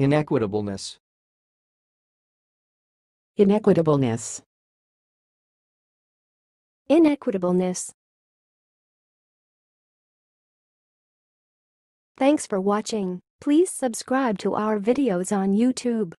Inequitableness. Inequitableness. Inequitableness. Thanks for watching. Please subscribe to our videos on YouTube.